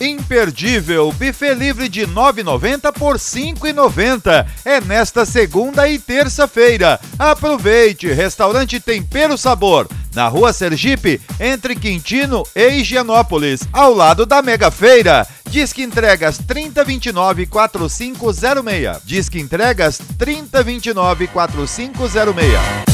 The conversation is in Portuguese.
Imperdível, buffet livre de 9,90 por 5,90. É nesta segunda e terça-feira. Aproveite, restaurante Tempero Sabor, na Rua Sergipe, entre Quintino e Higienópolis, ao lado da Mega Feira. Disque entregas 3029 4506. Disque entregas 3029 4506.